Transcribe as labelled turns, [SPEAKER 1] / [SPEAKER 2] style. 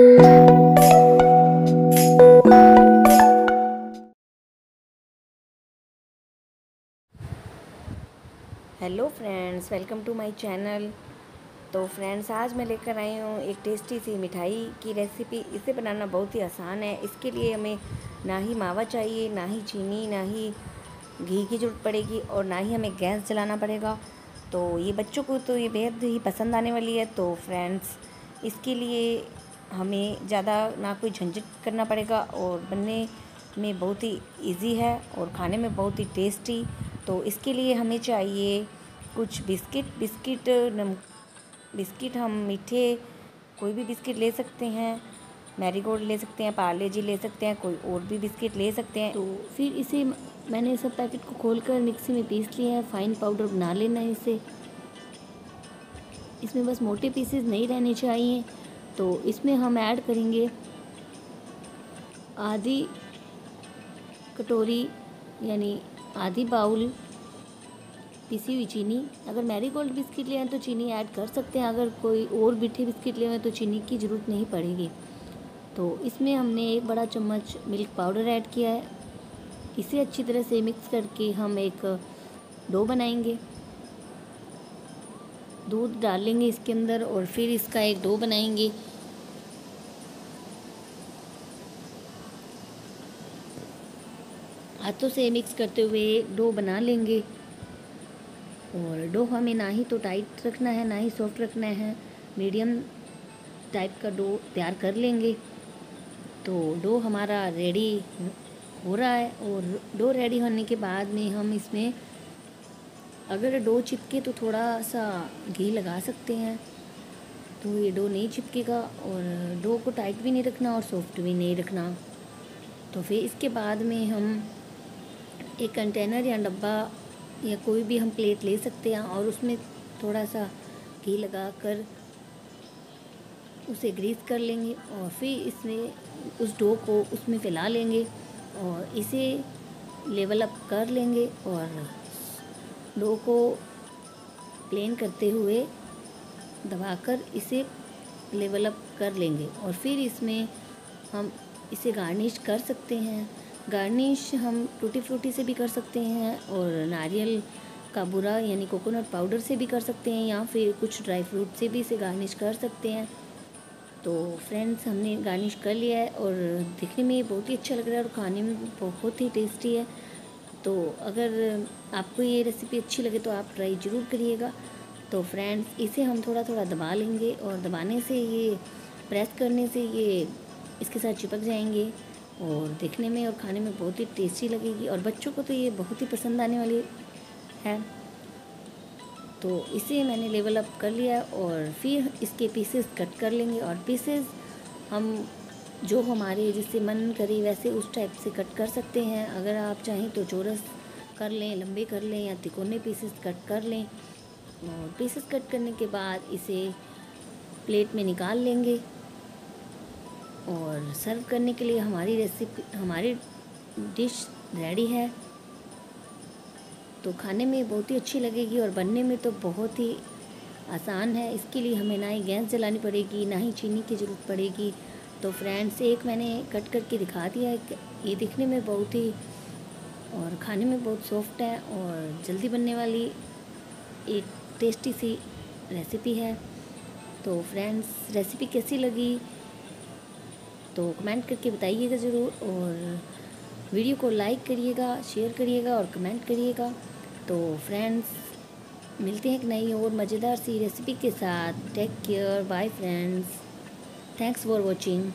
[SPEAKER 1] Hello friends welcome to my channel तो friends आज मैं लेकर आई हूँ एक टेस्टी सी मिठाई की रेसिपी इसे बनाना बहुत ही आसान है। इसके लिए हमें ना ही मावा चाहिए, ना ही चीनी, ना ही घी की ज़रूरत पड़ेगी और ना ही हमें गैस जलाना पड़ेगा। तो ये बच्चों को तो ये बेहद ही पसंद आने वाली है। तो फ्रेंड्स इसके लिए हमें ज़्यादा ना कोई झंझट करना पड़ेगा और बनने में बहुत ही इजी है और खाने में बहुत ही टेस्टी तो इसके लिए हमें चाहिए कुछ बिस्किट। बिस्किट, नम, बिस्किट हम मीठे कोई भी बिस्किट ले सकते हैं, मैरीगोल्ड ले सकते हैं, पार्ले जी ले सकते हैं, कोई और भी बिस्किट ले सकते हैं।
[SPEAKER 2] तो फिर इसे मैंने सब पैकेट को खोलकर मिक्सी में पीस लिया है। फाइन पाउडर बना लेना है इसे। इसमें बस मोटे पीसेस नहीं रहने चाहिए। तो इसमें हम ऐड करेंगे आधी कटोरी, यानी आधी बाउल पिसी हुई चीनी। अगर मैरी गोल्ड बिस्किट ले तो चीनी ऐड कर सकते हैं, अगर कोई और मीठे बिस्किट ले तो चीनी की ज़रूरत नहीं पड़ेगी। तो इसमें हमने एक बड़ा चम्मच मिल्क पाउडर ऐड किया है। इसे अच्छी तरह से मिक्स करके हम एक डो बनाएँगे। दूध डालेंगे इसके अंदर और फिर इसका एक डो बनाएँगे। हाथों से मिक्स करते हुए डो बना लेंगे। और डो हमें ना ही तो टाइट रखना है, ना ही सॉफ्ट रखना है। मीडियम टाइप का डो तैयार कर लेंगे। तो डो हमारा रेडी हो रहा है और डो रेडी होने के बाद में हम इसमें अगर डो चिपके तो थोड़ा सा घी लगा सकते हैं। तो ये डो नहीं चिपकेगा और डो को टाइट भी नहीं रखना और सॉफ्ट भी नहीं रखना। तो फिर इसके बाद में हम एक कंटेनर या डब्बा या कोई भी हम प्लेट ले सकते हैं और उसमें थोड़ा सा घी लगा कर उसे ग्रीस कर लेंगे और फिर इसमें उस डो को उसमें फैला लेंगे और इसे लेवल अप कर लेंगे और डो को प्लेन करते हुए दबाकर इसे लेवल अप कर लेंगे और फिर इसमें हम इसे गार्निश कर सकते हैं। गार्निश हम टूटी फ्रूटी से भी कर सकते हैं और नारियल का बुरा यानी कोकोनट पाउडर से भी कर सकते हैं या फिर कुछ ड्राई फ्रूट से भी इसे गार्निश कर सकते हैं। तो फ्रेंड्स, हमने गार्निश कर लिया है और दिखने में बहुत ही अच्छा लग रहा है और खाने में बहुत ही टेस्टी है। तो अगर आपको ये रेसिपी अच्छी लगे तो आप ट्राई ज़रूर करिएगा। तो फ्रेंड्स, इसे हम थोड़ा थोड़ा दबा लेंगे और दबाने से ये, प्रेस करने से ये, इसके साथ चिपक जाएँगे। और देखने में और खाने में बहुत ही टेस्टी लगेगी। और बच्चों को तो ये बहुत ही पसंद आने वाली है। तो इसे मैंने लेवल अप कर लिया और फिर इसके पीसेस कट कर लेंगे। और पीसेस हम जो हमारे जिससे मन करे वैसे उस टाइप से कट कर सकते हैं। अगर आप चाहें तो चौरस कर लें, लंबे कर लें या तिकोने पीसेस कट कर लें। और पीसेस कट करने के बाद इसे प्लेट में निकाल लेंगे। और सर्व करने के लिए हमारी रेसिपी हमारी डिश रेडी है। तो खाने में बहुत ही अच्छी लगेगी और बनने में तो बहुत ही आसान है। इसके लिए हमें ना ही गैस जलानी पड़ेगी, ना ही चीनी की ज़रूरत पड़ेगी। तो फ्रेंड्स एक मैंने कट करके दिखा दिया है ये दिखने में बहुत ही और खाने में बहुत सॉफ्ट है और जल्दी बनने वाली एक टेस्टी सी रेसिपी है। तो फ्रेंड्स रेसिपी कैसी लगी? तो कमेंट करके बताइएगा ज़रूर और वीडियो को लाइक करिएगा, शेयर करिएगा और कमेंट करिएगा। तो फ्रेंड्स, मिलते हैं एक नई और मज़ेदार सी रेसिपी के साथ। Take care bye friends thanks for watching